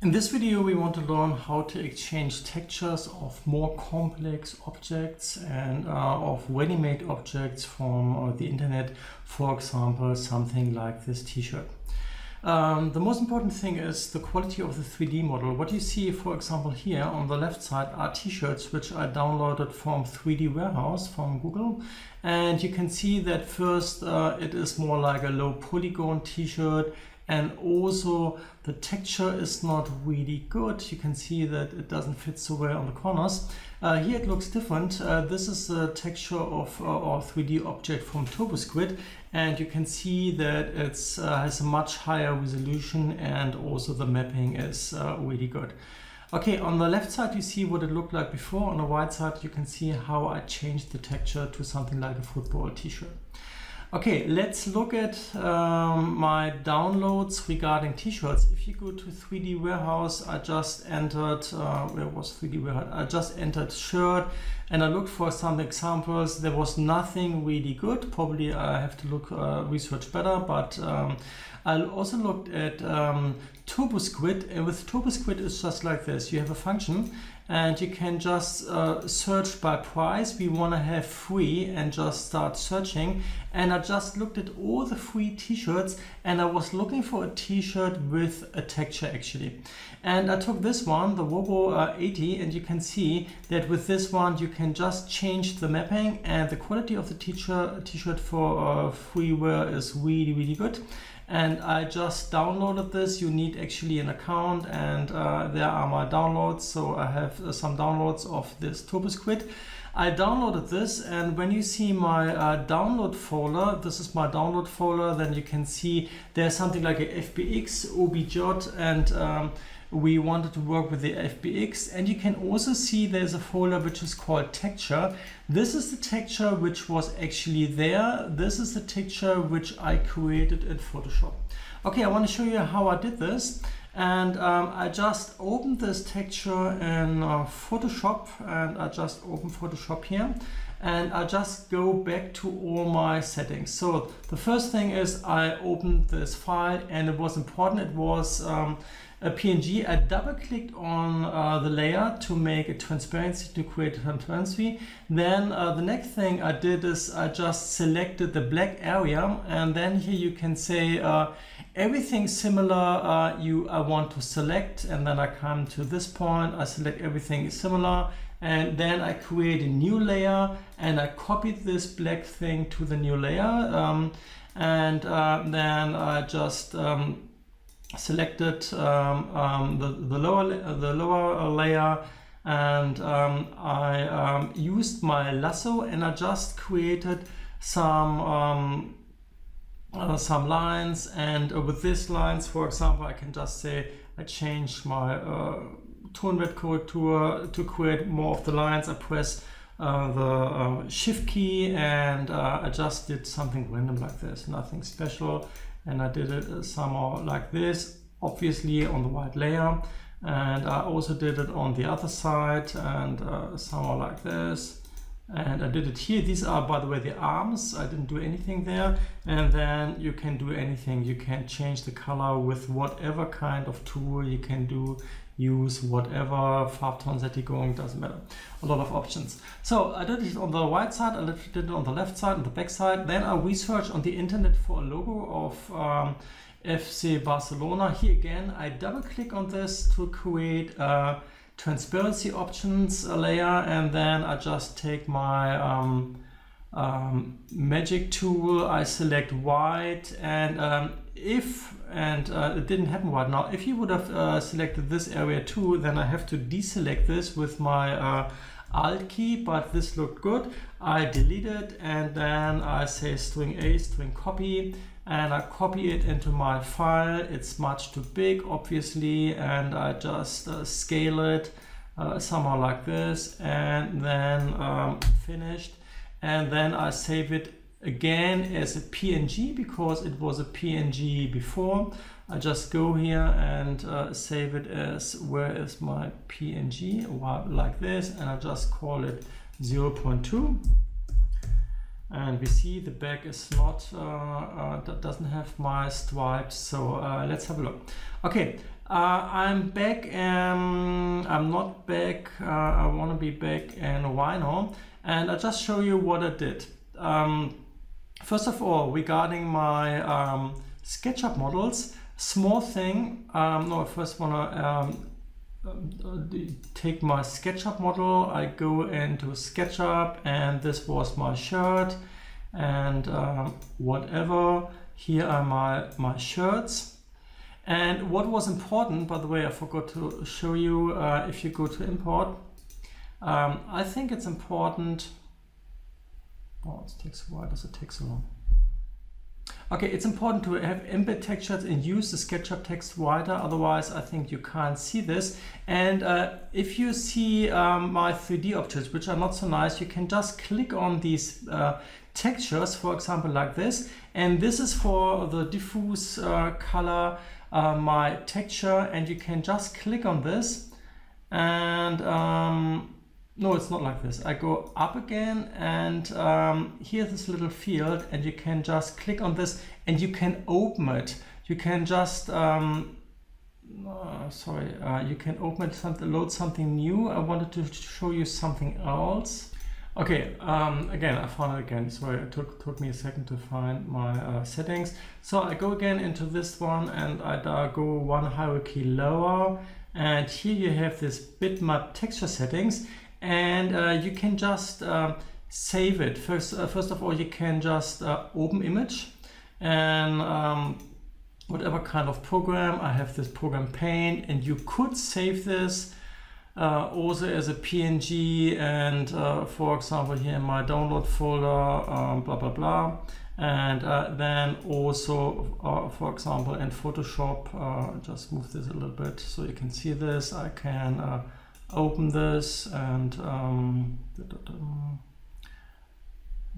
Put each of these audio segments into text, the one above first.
In this video we want to learn how to exchange textures of more complex objects and uh, of ready-made objects from uh, the internet, for example something like this t-shirt. Um, the most important thing is the quality of the 3D model. What you see for example here on the left side are t-shirts which I downloaded from 3D Warehouse from Google and you can see that first uh, it is more like a low polygon t-shirt and also the texture is not really good. You can see that it doesn't fit so well on the corners. Uh, here it looks different. Uh, this is the texture of uh, our 3D object from TurboSquid and you can see that it uh, has a much higher resolution and also the mapping is uh, really good. Okay, on the left side you see what it looked like before. On the right side you can see how I changed the texture to something like a football t-shirt. Okay, let's look at um, my downloads regarding t-shirts. If you go to 3D Warehouse, I just entered, uh, where was 3D Warehouse? I just entered shirt and I looked for some examples. There was nothing really good. Probably I have to look, uh, research better, but um, I also looked at um, TurboSquid and with TurboSquid it's just like this. You have a function and you can just uh, search by price. We want to have free and just start searching. And I just looked at all the free t-shirts and I was looking for a t-shirt with a texture actually. And I took this one, the Robo uh, 80, and you can see that with this one you can just change the mapping and the quality of the t-shirt for uh, freeware is really, really good and I just downloaded this. You need actually an account and uh, there are my downloads. So I have uh, some downloads of this TurboSquid. I downloaded this and when you see my uh, download folder, this is my download folder, then you can see there's something like a FBX, OBJ and um, we wanted to work with the FBX and you can also see there's a folder which is called texture. This is the texture which was actually there. This is the texture which I created in Photoshop. Okay, I want to show you how I did this. And um, I just opened this texture in uh, Photoshop and I just open Photoshop here and I just go back to all my settings. So the first thing is I opened this file and it was important. It was um, a PNG, I double clicked on uh, the layer to make a transparency, to create a transparency. Then uh, the next thing I did is I just selected the black area and then here you can say uh, everything similar uh, you I want to select and then I come to this point, I select everything similar and then I create a new layer and I copied this black thing to the new layer um, and uh, then I just um, selected um, um, the, the lower the lower layer and um, I um, used my lasso and I just created some uh, some lines and uh, with these lines for example I can just say I change my uh, Tonwert corrector to create more of the lines I press uh, the uh, shift key and uh, I just did something random like this nothing special and I did it somehow like this, obviously on the white layer. And I also did it on the other side and uh, somehow like this. And I did it here. These are, by the way, the arms. I didn't do anything there. And then you can do anything. You can change the color with whatever kind of tool you can do use whatever Farbton that you're going, doesn't matter. A lot of options. So I did it on the right side, I did it on the left side, on the back side. Then I researched on the internet for a logo of um, FC Barcelona. Here again, I double click on this to create a transparency options layer and then I just take my um, um, magic tool, I select white and um, if, and uh, it didn't happen right now, if you would have uh, selected this area too, then I have to deselect this with my uh, Alt key, but this looked good. I delete it and then I say string A, string copy, and I copy it into my file. It's much too big, obviously, and I just uh, scale it uh, somehow like this, and then um, finished. And then I save it again as a PNG because it was a PNG before. I just go here and uh, save it as where is my PNG like this and I just call it 0.2 and we see the back is not uh, uh, doesn't have my stripes so uh, let's have a look okay uh, I'm back and I'm not back. Uh, I want to be back in Rhino and I'll just show you what I did. Um, first of all, regarding my um, SketchUp models, small thing. Um, no, I first want to um, uh, take my SketchUp model. I go into SketchUp and this was my shirt and um, whatever. Here are my, my shirts. And what was important, by the way, I forgot to show you uh, if you go to import, um, I think it's important, oh, it takes a while, does it take so long? Okay, it's important to have embed textures and use the SketchUp text writer, otherwise I think you can't see this. And uh, if you see um, my 3D objects, which are not so nice, you can just click on these uh, textures, for example, like this. And this is for the diffuse uh, color uh, my texture and you can just click on this and um, no it's not like this I go up again and um, here's this little field and you can just click on this and you can open it you can just um, uh, sorry uh, you can open it something load something new I wanted to show you something else Okay, um, again, I found it again. Sorry, it took, took me a second to find my uh, settings. So I go again into this one and I uh, go one hierarchy lower. And here you have this bitmap texture settings and uh, you can just uh, save it. First, uh, first of all, you can just uh, open image and um, whatever kind of program. I have this program Paint and you could save this uh, also as a PNG and uh, for example here in my download folder um, blah blah blah and then also for example in Photoshop just move this a little bit so you can see this I can open this and um,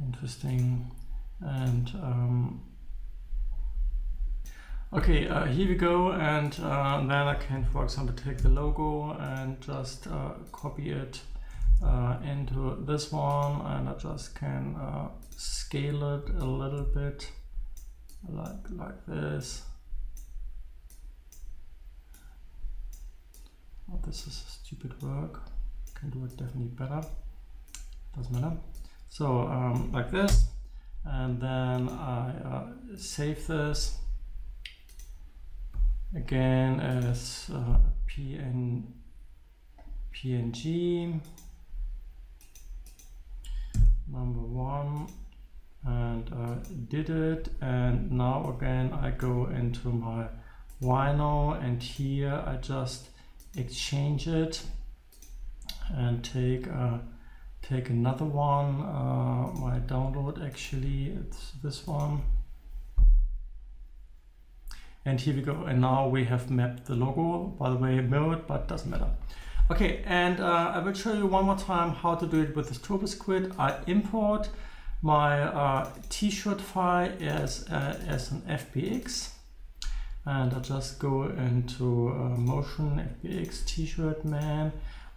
interesting. And um, Okay, uh, here we go, and uh, then I can, for example, take the logo and just uh, copy it uh, into this one, and I just can uh, scale it a little bit, like like this. Oh, this is a stupid work. Can do it definitely better. Doesn't matter. So um, like this, and then I uh, save this again as uh, PN, PNG number one and uh, did it and now again I go into my Rhino and here I just exchange it and take uh, take another one uh, my download actually it's this one and here we go. And now we have mapped the logo, by the way, mirrored, but doesn't matter. Okay, and uh, I will show you one more time how to do it with this TurboSquid. I import my uh, t-shirt file as, uh, as an FBX. And I just go into uh, Motion, FBX, t-shirt man.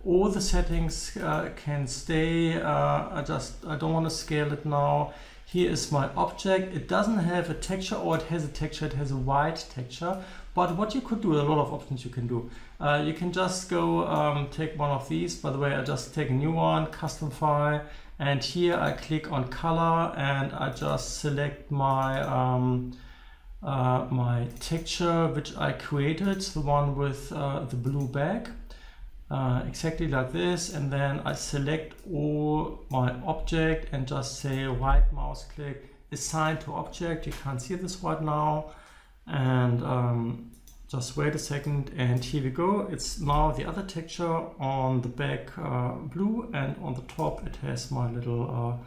All the settings uh, can stay. Uh, I just, I don't want to scale it now. Here is my object. It doesn't have a texture or it has a texture, it has a white texture. But what you could do, a lot of options you can do. Uh, you can just go um, take one of these. By the way, I just take a new one, custom file. And here I click on color and I just select my um, uh, my texture which I created, the one with uh, the blue bag uh, exactly like this. And then I select all my object and just say right mouse click assign to object. You can't see this right now. And um, just wait a second and here we go. It's now the other texture on the back uh, blue and on the top it has my little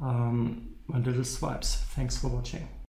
uh, um, my little swipes. Thanks for watching